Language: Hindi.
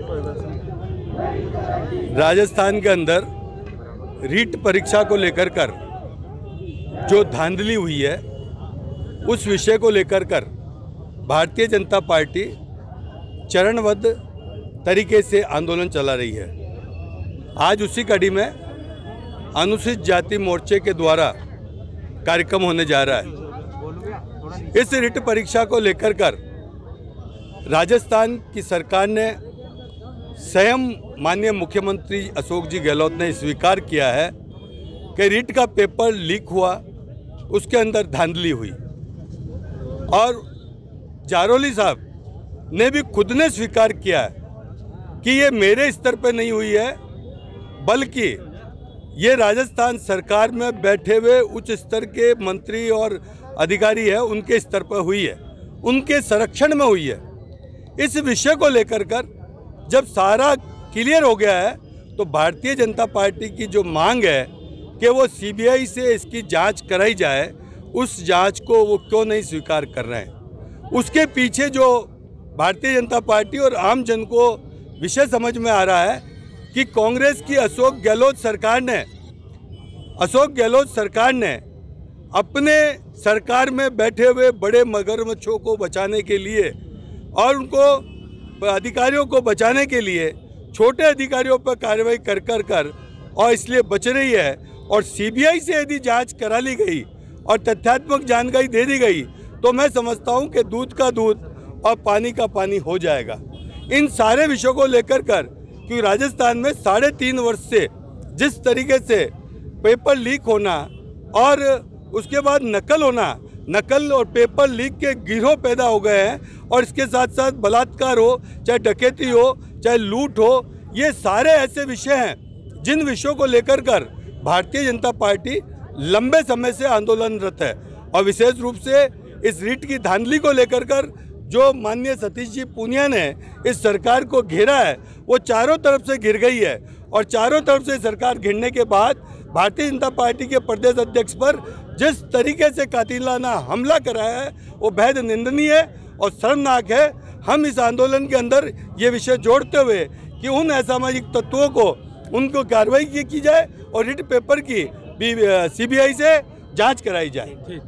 प्रदर्शन राजस्थान के अंदर रीट परीक्षा को लेकर कर जो धांधली हुई है, उस विषय को लेकर कर भारतीय जनता पार्टी चरणबद्ध तरीके से आंदोलन चला रही है। आज उसी कड़ी में अनुसूचित जाति मोर्चे के द्वारा कार्यक्रम होने जा रहा है। इस रिट परीक्षा को लेकर कर राजस्थान की सरकार ने स्वयं माननीय मुख्यमंत्री अशोक जी गहलोत ने स्वीकार किया है कि रिट का पेपर लीक हुआ, उसके अंदर धांधली हुई। और जारोली साहब ने भी खुद ने स्वीकार किया कि ये मेरे स्तर पर नहीं हुई है, बल्कि ये राजस्थान सरकार में बैठे हुए उच्च स्तर के मंत्री और अधिकारी है, उनके स्तर पर हुई है। उनके संरक्षण में हुई है। इस विषय को लेकर कर जब सारा क्लियर हो गया है तो भारतीय जनता पार्टी की जो मांग है कि वो सीबीआई से इसकी जाँच कराई जाए, उस जाँच को वो क्यों नहीं स्वीकार कर रहे हैं? उसके पीछे जो भारतीय जनता पार्टी और आम जन को विषय समझ में आ रहा है कि कांग्रेस की अशोक गहलोत सरकार ने, अशोक गहलोत सरकार ने अपने सरकार में बैठे हुए बड़े मगरमच्छों को बचाने के लिए और उनको अधिकारियों को बचाने के लिए, छोटे अधिकारियों पर कार्रवाई कर कर कर, और इसलिए बच रही है। और सीबीआई से यदि जाँच करा ली गई और तथ्यात्मक जानकारी दे दी गई तो मैं समझता हूँ कि दूध का दूध और पानी का पानी हो जाएगा। इन सारे विषयों को लेकर कर क्योंकि राजस्थान में साढ़े तीन वर्ष से जिस तरीके से पेपर लीक होना और उसके बाद नकल होना नकल और पेपर लीक के गिरोह पैदा हो गए हैं और इसके साथ साथ बलात्कार हो, चाहे डकैती हो, चाहे लूट हो, ये सारे ऐसे विषय हैं जिन विषयों को लेकर कर भारतीय जनता पार्टी लंबे समय से आंदोलनरत है। और विशेष रूप से इस रीट की धांधली को लेकर कर जो माननीय सतीश जी पूनिया ने इस सरकार को घेरा है, वो चारों तरफ़ से घिर गई है। और चारों तरफ़ से सरकार घिरने के बाद भारतीय जनता पार्टी के प्रदेश अध्यक्ष पर जिस तरीके से कातिलाना हमला कराया है, वो बेहद निंदनीय है और शर्मनाक है। हम इस आंदोलन के अंदर ये विषय जोड़ते हुए कि उन असामाजिक तत्वों को, उनको कार्रवाई की जाए और रिट पेपर की सीबीआई से जाँच कराई जाए।